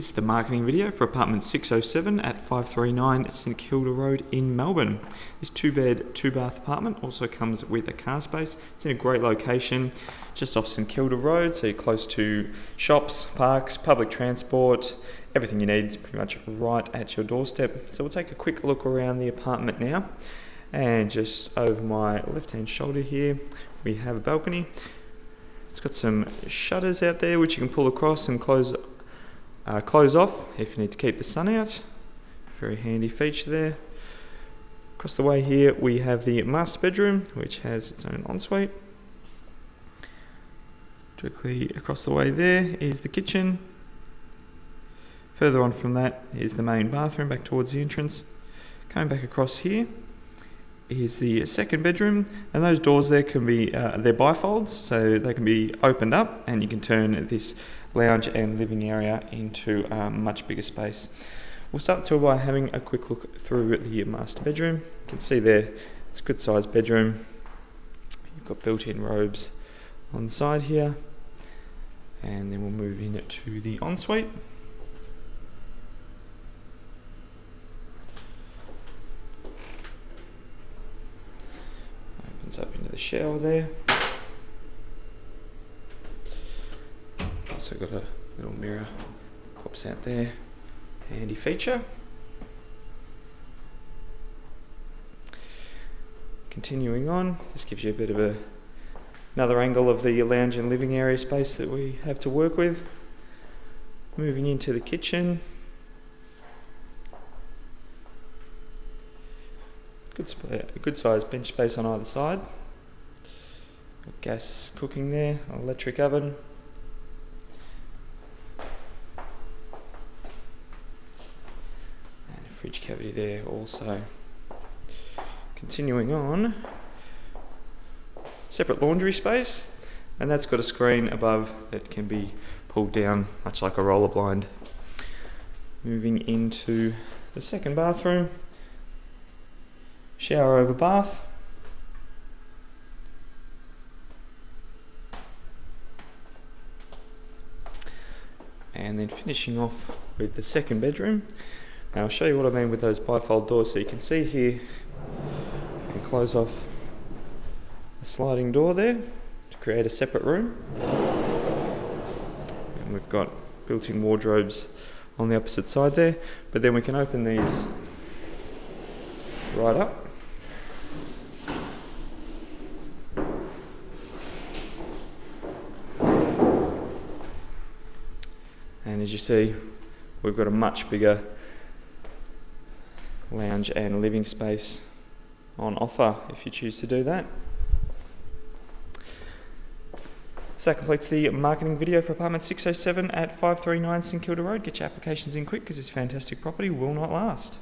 This is the marketing video for apartment 607 at 539 St Kilda Road in Melbourne. This two bed, two bath apartment also comes with a car space. It's in a great location just off St Kilda Road, so you're close to shops, parks, public transport, everything you need is pretty much right at your doorstep. So we'll take a quick look around the apartment now. And just over my left hand shoulder here, we have a balcony. It's got some shutters out there which you can pull across and close uh, close off if you need to keep the sun out. Very handy feature there. Across the way here we have the master bedroom which has its own ensuite. Directly across the way there is the kitchen. Further on from that is the main bathroom back towards the entrance. Coming back across here is the second bedroom and those doors there can be uh, they're bifolds so they can be opened up and you can turn this lounge and living area into a much bigger space. We'll start to by having a quick look through the master bedroom. You can see there it's a good sized bedroom. You've got built-in robes on the side here. And then we'll move in to the ensuite opens up into the shower there. Also got a little mirror, pops out there. Handy feature. Continuing on, this gives you a bit of a another angle of the lounge and living area space that we have to work with. Moving into the kitchen, Good, a uh, good sized bench space on either side. Gas cooking there, electric oven. And a fridge cavity there also. Continuing on, separate laundry space, and that's got a screen above that can be pulled down, much like a roller blind. Moving into the second bathroom, shower over bath. And then finishing off with the second bedroom. Now I'll show you what I mean with those bifold doors. So you can see here, and close off a sliding door there to create a separate room. And we've got built-in wardrobes on the opposite side there, but then we can open these right up And as you see, we've got a much bigger lounge and living space on offer if you choose to do that. So that completes the marketing video for apartment 607 at 539 St Kilda Road. Get your applications in quick because this fantastic property will not last.